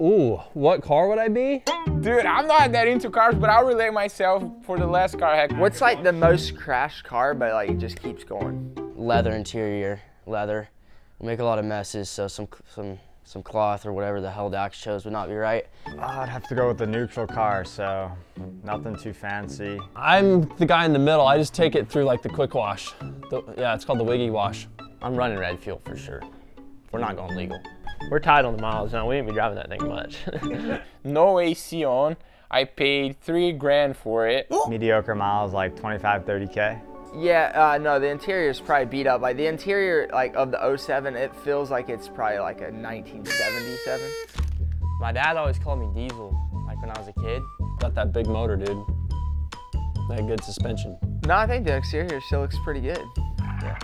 Ooh, what car would I be? Dude, I'm not that into cars, but I'll relate myself for the last car I had. What's like the most crashed car, but like it just keeps going? Leather interior, leather. We make a lot of messes, so some some some cloth or whatever the hell Dax chose would not be right. Oh, I'd have to go with the neutral car, so nothing too fancy. I'm the guy in the middle. I just take it through like the quick wash. The, yeah, it's called the Wiggy wash. I'm running red fuel for sure. We're not going legal. We're tied on the miles now. We ain't be driving that thing much. no AC on. I paid three grand for it. Mediocre miles, like 25, 30K. Yeah, uh, no, the interior is probably beat up. Like the interior, like of the 07, it feels like it's probably like a 1977. My dad always called me Diesel, like when I was a kid. Got that big motor, dude. That good suspension. No, I think the exterior still looks pretty good. Yeah.